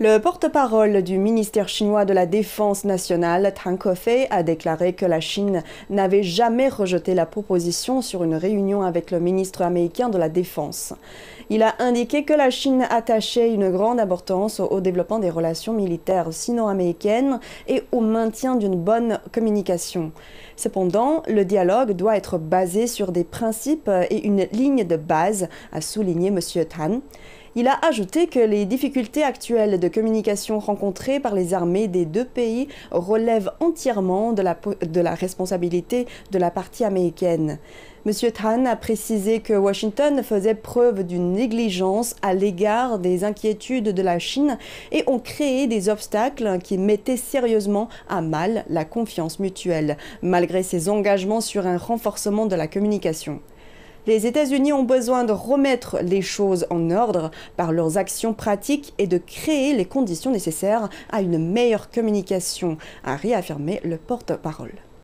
Le porte-parole du ministère chinois de la Défense nationale, Tang Kefei, a déclaré que la Chine n'avait jamais rejeté la proposition sur une réunion avec le ministre américain de la Défense. Il a indiqué que la Chine attachait une grande importance au développement des relations militaires sino-américaines et au maintien d'une bonne communication. Cependant, le dialogue doit être basé sur des principes et une ligne de base, a souligné M. Tan. Il a ajouté que les difficultés actuelles de communication rencontrées par les armées des deux pays relèvent entièrement de la, responsabilité de la partie américaine. M. Tan a précisé que Washington faisait preuve d'une négligence à l'égard des inquiétudes de la Chine et ont créé des obstacles qui mettaient sérieusement à mal la confiance mutuelle, malgré ses engagements sur un renforcement de la communication. Les États-Unis ont besoin de remettre les choses en ordre par leurs actions pratiques et de créer les conditions nécessaires à une meilleure communication, a réaffirmé le porte-parole.